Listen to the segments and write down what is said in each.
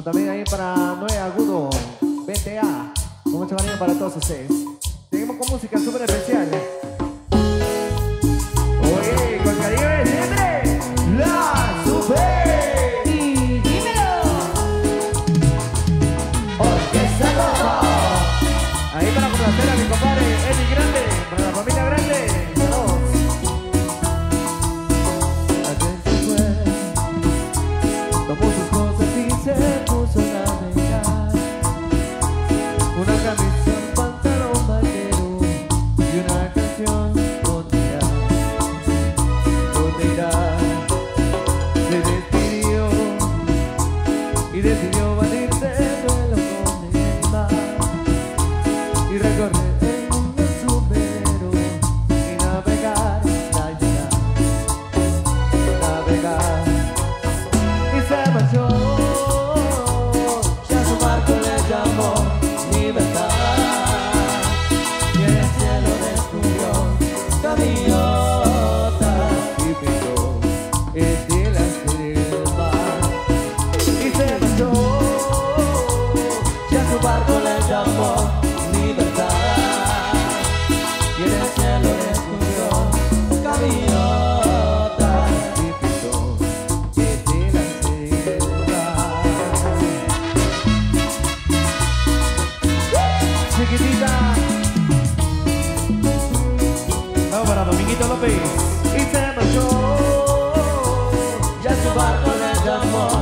También ahí para Noé Agudo, BTA. Un mucho cariño para todos ustedes. Seguimos con música súper especial. gunakan chiquitita. Vamos para Dominguito López. Y se marchó, ya su barco le llamó.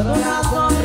I don't know.